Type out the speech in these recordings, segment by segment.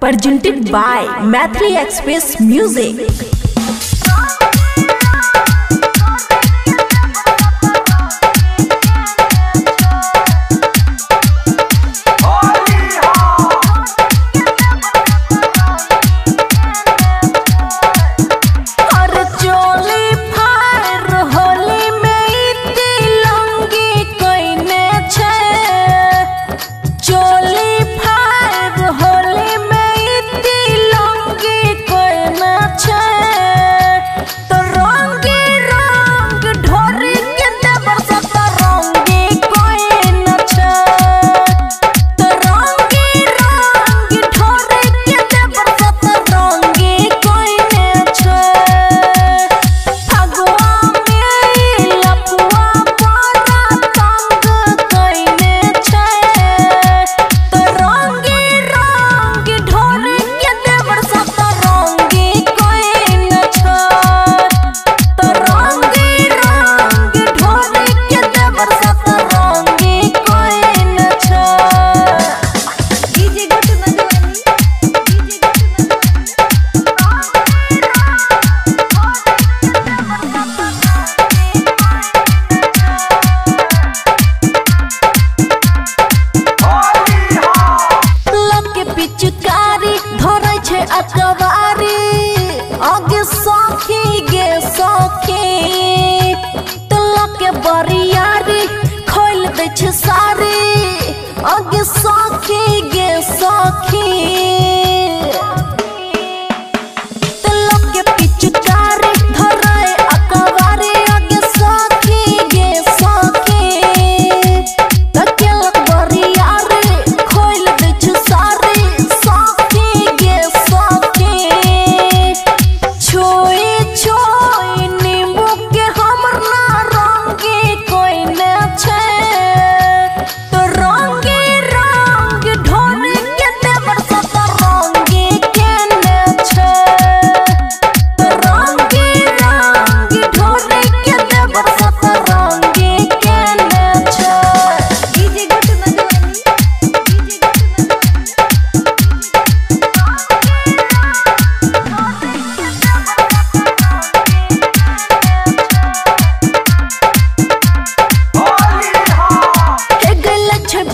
presented by Mathli Express Music. अटवारी सखी गे सखी। तिलक बरिया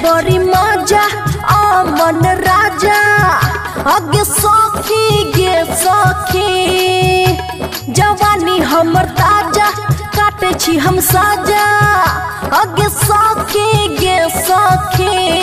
बड़ी मज़ा, अमन राजा। अगे सखी, गे सखी। जवानी हमर ताज़ा, काटे छी हम साजा। अगे सखी, गे सखी।